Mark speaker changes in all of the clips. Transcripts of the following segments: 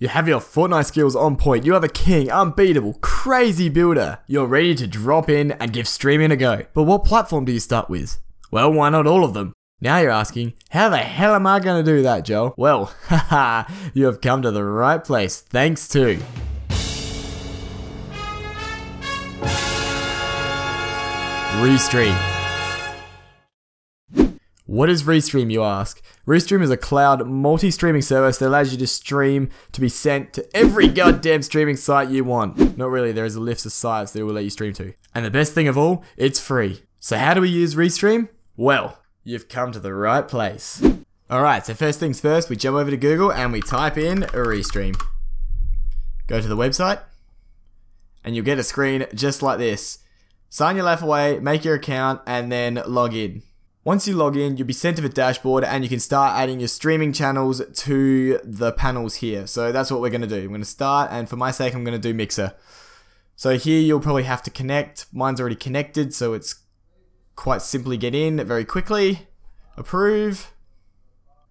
Speaker 1: You have your Fortnite skills on point. You are the king, unbeatable, crazy builder. You're ready to drop in and give streaming a go. But what platform do you start with? Well, why not all of them? Now you're asking, how the hell am I going to do that, Joel? Well, haha, you have come to the right place thanks to Restream. What is Restream, you ask? Restream is a cloud multi streaming service that allows you to stream to be sent to every goddamn streaming site you want. Not really, there is a list of sites that it will let you stream to. And the best thing of all, it's free. So, how do we use Restream? Well, you've come to the right place. Alright, so first things first, we jump over to Google and we type in Restream. Go to the website, and you'll get a screen just like this. Sign your life away, make your account, and then log in. Once you log in, you'll be sent to the dashboard and you can start adding your streaming channels to the panels here. So that's what we're going to do. I'm going to start, and for my sake, I'm going to do Mixer. So here you'll probably have to connect. Mine's already connected, so it's quite simply get in very quickly, approve,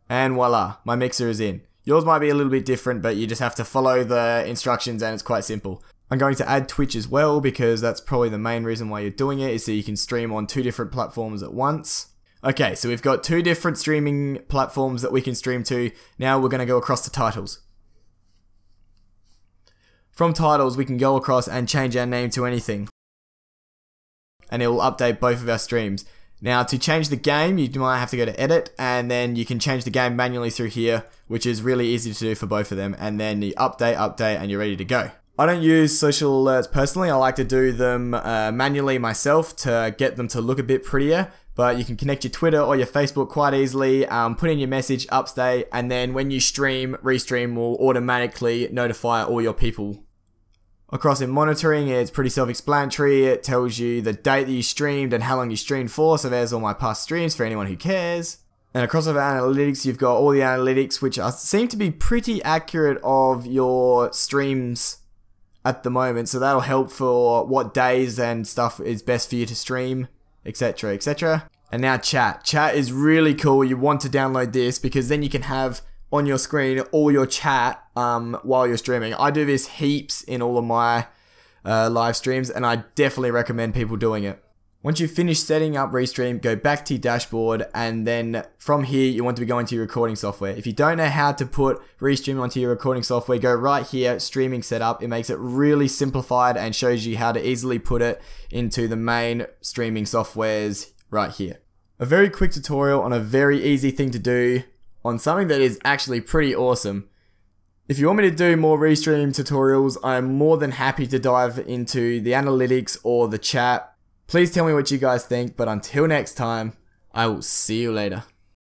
Speaker 1: and voila, my Mixer is in. Yours might be a little bit different, but you just have to follow the instructions and it's quite simple. I'm going to add Twitch as well because that's probably the main reason why you're doing it is so you can stream on two different platforms at once. Okay, so we've got two different streaming platforms that we can stream to. Now we're going to go across to titles. From titles, we can go across and change our name to anything. And it will update both of our streams. Now, to change the game, you might have to go to edit, and then you can change the game manually through here, which is really easy to do for both of them. And then you update, update, and you're ready to go. I don't use social alerts personally. I like to do them uh, manually myself to get them to look a bit prettier. But you can connect your Twitter or your Facebook quite easily, um, put in your message, update, and then when you stream, Restream will automatically notify all your people. Across in monitoring, it's pretty self-explanatory. It tells you the date that you streamed and how long you streamed for, so there's all my past streams for anyone who cares. And across of analytics, you've got all the analytics, which are, seem to be pretty accurate of your streams at the moment. So that'll help for what days and stuff is best for you to stream, etc., etc. And now chat. Chat is really cool. You want to download this because then you can have on your screen all your chat um, while you're streaming. I do this heaps in all of my uh, live streams, and I definitely recommend people doing it. Once you've finished setting up Restream, go back to your dashboard and then from here you want to be going to your recording software. If you don't know how to put Restream onto your recording software, go right here, streaming setup. It makes it really simplified and shows you how to easily put it into the main streaming softwares right here. A very quick tutorial on a very easy thing to do on something that is actually pretty awesome. If you want me to do more Restream tutorials, I'm more than happy to dive into the analytics or the chat Please tell me what you guys think, but until next time, I will see you later.